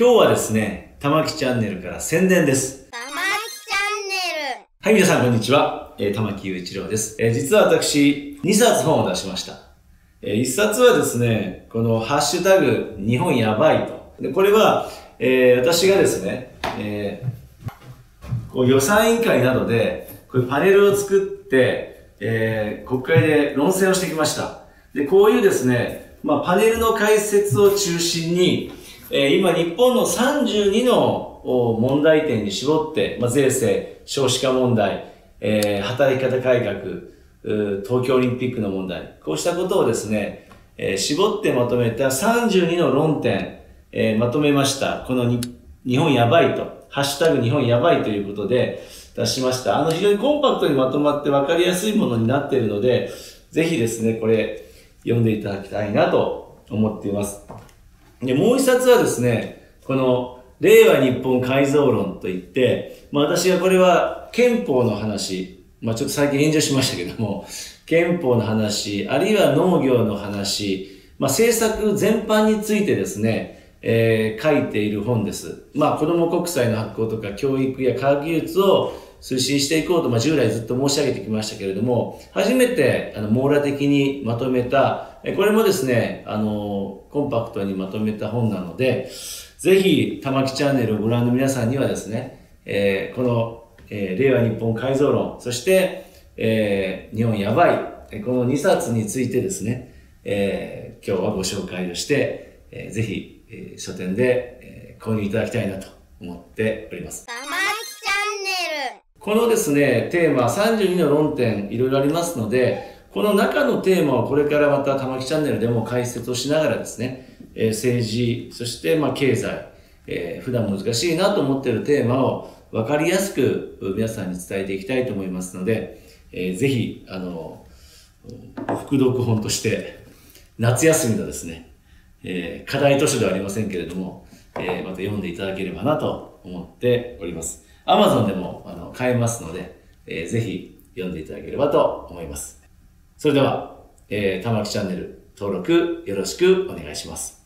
今日はですね、玉木チャンネルから宣伝です。たまきチャンネル。はい、皆さんこんにちは。えー、玉木雄一郎です。えー実は私、2冊本を出しました。え1冊はですね、このハッシュタグ、日本やばいと。で、これは、えー私がですね、えーこう予算委員会などで、こういうパネルを作って、えー国会で論戦をしてきました。で、こういうですね、まあ、パネルの解説を中心に、えー今日本の32の問題点に絞って、まあ、税制、少子化問題、えー働き方改革、東京オリンピックの問題、こうしたことをですね、えー絞ってまとめた32の論点、えーまとめました。このに日本やばいと、ハッシュタグ日本やばいということで出しました。あの非常にコンパクトにまとまって分かりやすいものになっているので、ぜひですね、これ読んでいただきたいなと思っています。で、もう一冊はですね、この、令和日本改造論といって、まあ私はこれは憲法の話、まあちょっと最近炎上しましたけども、憲法の話、あるいは農業の話、まあ政策全般についてですね、えー書いている本です。まあ子ども国債の発行とか教育や科学技術を推進していこうと、まあ、従来ずっと申し上げてきましたけれども、初めてあの網羅的にまとめた、これもですね、あの、コンパクトにまとめた本なので、ぜひ、玉木チャンネルをご覧の皆さんにはですね、えーこの、えー令和日本改造論、そして、えー日本やばい、えこの2冊についてですね、えー今日はご紹介をして、えーぜひ、えー書店で、えー購入いただきたいなと思っております。たまきチャンネル。このですね、テーマ、32の論点、いろいろありますので、この中のテーマをこれからまた玉木チャンネルでも解説をしながらですね、えー政治、そしてまあ経済、えー普段難しいなと思っているテーマを分かりやすく皆さんに伝えていきたいと思いますので、えーぜひ、あの、副読本として、夏休みのですね、えー課題図書ではありませんけれども、えーまた読んでいただければなと思っております。Amazon でもあの買えますので、えーぜひ読んでいただければと思います。それでは、えー、玉木チャンネル登録よろしくお願いします。